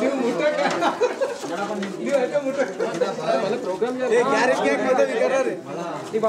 ನೀವು ಮುಟ್ಟಕ ನೀವು ಯಾಕೆ ಮುಟ್ಟಕ ಪ್ರೋಗ್ರಾಮ್ ಯಾರು ಕೇಕ್ ಮತ್ತೆ ವಿಕಾರ ರೀ